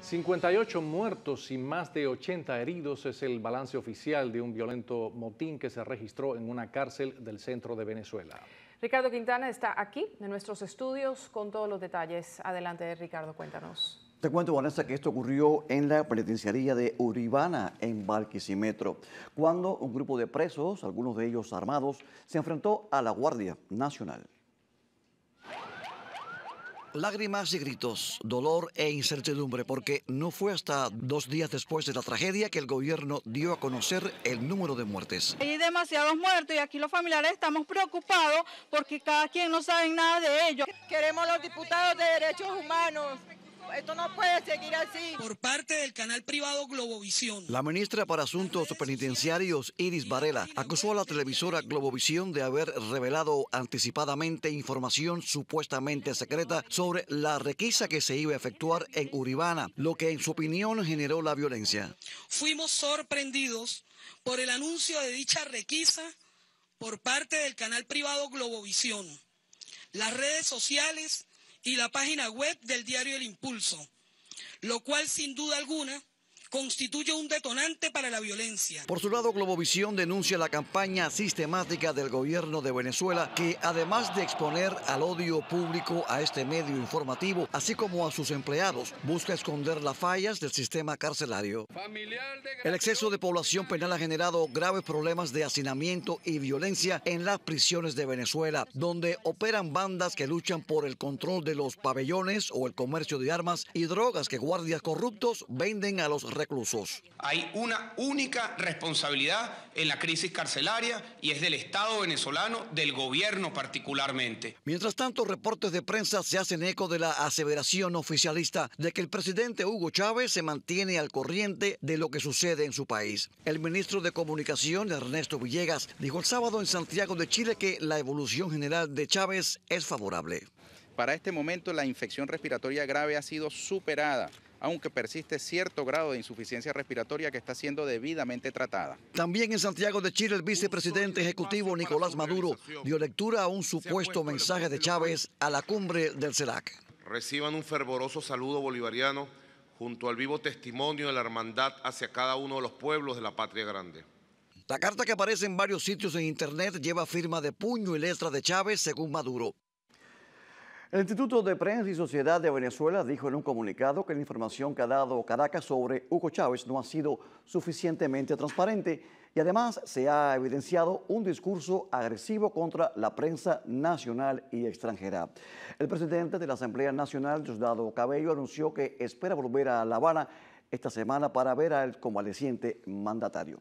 58 muertos y más de 80 heridos es el balance oficial de un violento motín que se registró en una cárcel del centro de Venezuela. Ricardo Quintana está aquí en nuestros estudios con todos los detalles. Adelante, Ricardo, cuéntanos. Te cuento, Vanessa, que esto ocurrió en la penitenciaría de Uribana, en Barquisimetro, cuando un grupo de presos, algunos de ellos armados, se enfrentó a la Guardia Nacional. Lágrimas y gritos, dolor e incertidumbre, porque no fue hasta dos días después de la tragedia que el gobierno dio a conocer el número de muertes. Hay demasiados muertos y aquí los familiares estamos preocupados porque cada quien no sabe nada de ellos. Queremos los diputados de derechos humanos esto no puede seguir así. Por parte del canal privado Globovisión. La ministra para Asuntos Penitenciarios, Iris Varela, acusó a la televisora Globovisión de haber revelado anticipadamente información supuestamente secreta sobre la requisa que se iba a efectuar en Uribana, lo que en su opinión generó la violencia. Fuimos sorprendidos por el anuncio de dicha requisa por parte del canal privado Globovisión. Las redes sociales y la página web del diario El Impulso, lo cual sin duda alguna constituye un detonante para la violencia. Por su lado, Globovisión denuncia la campaña sistemática del gobierno de Venezuela que, además de exponer al odio público a este medio informativo, así como a sus empleados, busca esconder las fallas del sistema carcelario. El exceso de población penal ha generado graves problemas de hacinamiento y violencia en las prisiones de Venezuela, donde operan bandas que luchan por el control de los pabellones o el comercio de armas y drogas que guardias corruptos venden a los reclusos. Hay una única responsabilidad en la crisis carcelaria y es del Estado venezolano, del gobierno particularmente. Mientras tanto, reportes de prensa se hacen eco de la aseveración oficialista de que el presidente Hugo Chávez se mantiene al corriente de lo que sucede en su país. El ministro de Comunicación, Ernesto Villegas, dijo el sábado en Santiago de Chile que la evolución general de Chávez es favorable. Para este momento la infección respiratoria grave ha sido superada aunque persiste cierto grado de insuficiencia respiratoria que está siendo debidamente tratada. También en Santiago de Chile, el vicepresidente ejecutivo Nicolás Maduro dio lectura a un supuesto mensaje de Chávez a la cumbre del CELAC. Reciban un fervoroso saludo bolivariano junto al vivo testimonio de la hermandad hacia cada uno de los pueblos de la patria grande. La carta que aparece en varios sitios en Internet lleva firma de puño y letra de Chávez, según Maduro. El Instituto de Prensa y Sociedad de Venezuela dijo en un comunicado que la información que ha dado Caracas sobre Hugo Chávez no ha sido suficientemente transparente y además se ha evidenciado un discurso agresivo contra la prensa nacional y extranjera. El presidente de la Asamblea Nacional, Diosdado Cabello, anunció que espera volver a La Habana esta semana para ver al convaleciente mandatario.